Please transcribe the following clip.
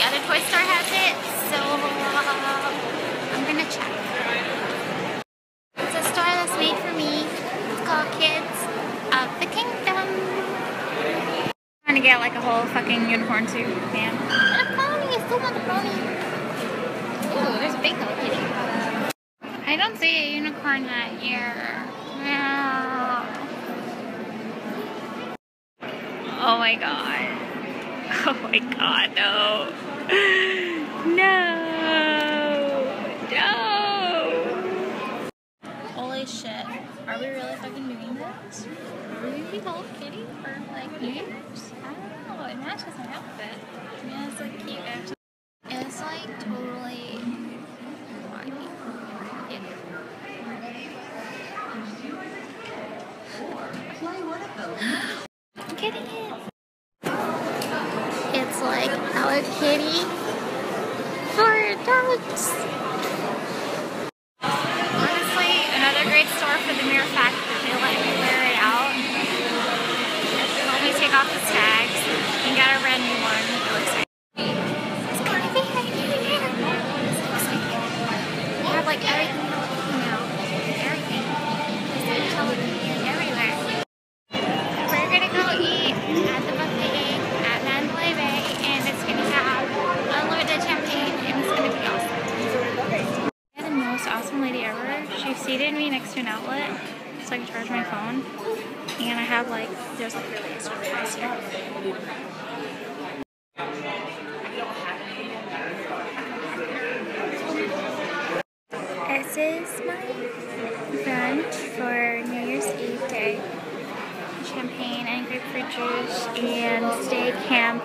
the other toy store has it, so uh, I'm gonna check. It's a store that's made for me. It's called Kids of the Kingdom. Trying to get like a whole fucking unicorn too, man. And a pony, I still want a pony. Ooh, there's a big Hello Kitty. I don't see a unicorn hat here. No. Oh my god. Oh my god, no. No. No. Holy shit. Are we really fucking doing this? Are we gonna be Hello Kitty for like New Year's? I don't know. It matches my outfit. Yeah, it's like cute actually. It's like totally I'm getting it. Like Hello Kitty for adults. Honestly, another great store for the mere fact that they let me wear it out. Let me take off the tags and get a brand new one. It looks like have like everything everywhere. We're gonna go eat at the buffet seated me next to an outlet so I can charge my phone. And I have like, there's like really extra price here. This is my brunch for New Year's Eve day. Champagne and grapefruit juice and steak, ham,